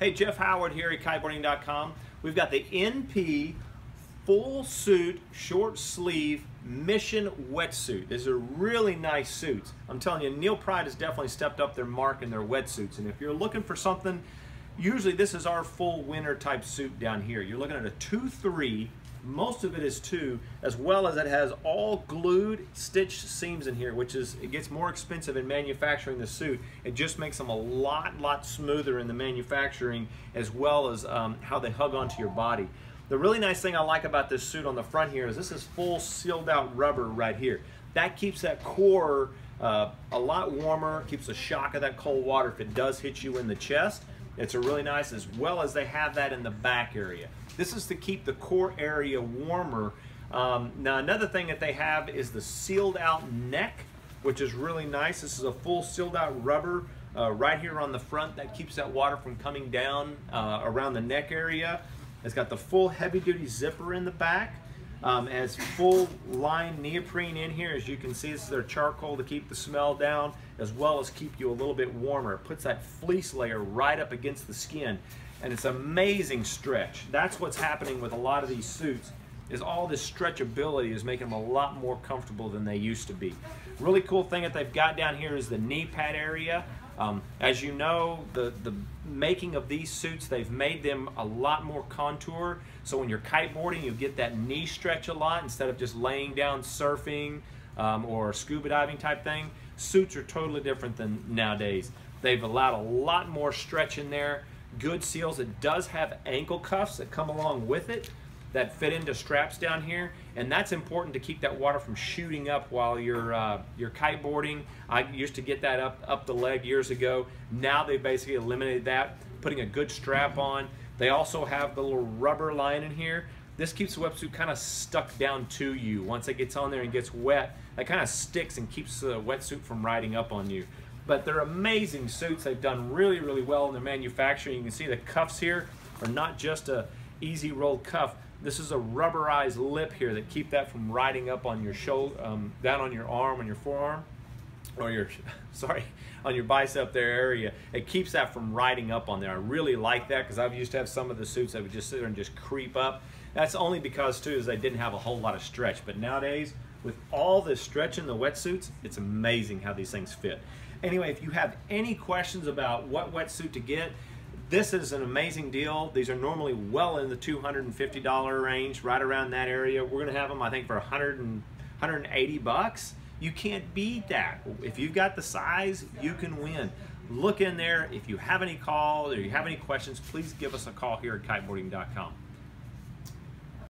Hey, Jeff Howard here at kiteboarding.com. We've got the NP full suit, short sleeve mission wetsuit. These are really nice suits. I'm telling you, Neil Pryde has definitely stepped up their mark in their wetsuits. And if you're looking for something, usually this is our full winter type suit down here. You're looking at a 2-3 most of it is two, as well as it has all glued stitched seams in here, which is, it gets more expensive in manufacturing the suit. It just makes them a lot, lot smoother in the manufacturing, as well as um, how they hug onto your body. The really nice thing I like about this suit on the front here is this is full sealed out rubber right here. That keeps that core uh, a lot warmer, keeps the shock of that cold water if it does hit you in the chest. It's a really nice, as well as they have that in the back area. This is to keep the core area warmer. Um, now another thing that they have is the sealed out neck, which is really nice. This is a full sealed out rubber uh, right here on the front that keeps that water from coming down uh, around the neck area. It's got the full heavy duty zipper in the back. Um, has full line neoprene in here. As you can see, this is their charcoal to keep the smell down, as well as keep you a little bit warmer. It puts that fleece layer right up against the skin and it's amazing stretch. That's what's happening with a lot of these suits is all this stretchability is making them a lot more comfortable than they used to be. Really cool thing that they've got down here is the knee pad area. Um, as you know, the, the making of these suits, they've made them a lot more contour. So when you're kiteboarding, you get that knee stretch a lot instead of just laying down surfing um, or scuba diving type thing. Suits are totally different than nowadays. They've allowed a lot more stretch in there good seals. It does have ankle cuffs that come along with it that fit into straps down here and that's important to keep that water from shooting up while you're uh, you're kiteboarding. I used to get that up up the leg years ago. Now they basically eliminated that, putting a good strap on. They also have the little rubber line in here. This keeps the wetsuit kind of stuck down to you. Once it gets on there and gets wet, that kind of sticks and keeps the wetsuit from riding up on you. But they're amazing suits. They've done really, really well in their manufacturing. You can see the cuffs here are not just a easy rolled cuff. This is a rubberized lip here that keep that from riding up on your shoulder, um, down on your arm, on your forearm, or your, sorry, on your bicep there area. It keeps that from riding up on there. I really like that because I've used to have some of the suits that would just sit there and just creep up. That's only because too is they didn't have a whole lot of stretch. But nowadays, with all the stretch in the wetsuits, it's amazing how these things fit. Anyway, if you have any questions about what wetsuit to get, this is an amazing deal. These are normally well in the $250 range, right around that area. We're gonna have them, I think, for 100 and, 180 bucks. You can't beat that. If you've got the size, you can win. Look in there. If you have any calls or you have any questions, please give us a call here at kiteboarding.com.